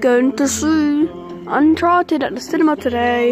going to see Uncharted at the cinema today.